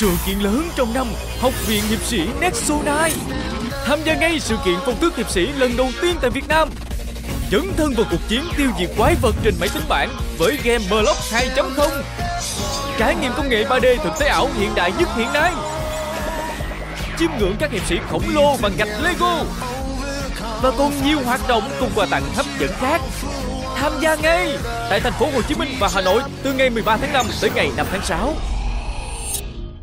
Sự kiện lớn trong năm, Học viện hiệp sĩ Nexonite Tham gia ngay sự kiện phong tước hiệp sĩ lần đầu tiên tại Việt Nam. Dấn thân vào cuộc chiến tiêu diệt quái vật trên máy tính bảng với game Block 2.0 Trải nghiệm công nghệ 3D thực tế ảo hiện đại nhất hiện nay. Chiêm ngưỡng các hiệp sĩ khổng lồ bằng gạch Lego. Và còn nhiều hoạt động cùng quà tặng hấp dẫn khác. Tham gia ngay tại thành phố Hồ Chí Minh và Hà Nội từ ngày 13 tháng 5 tới ngày 5 tháng 6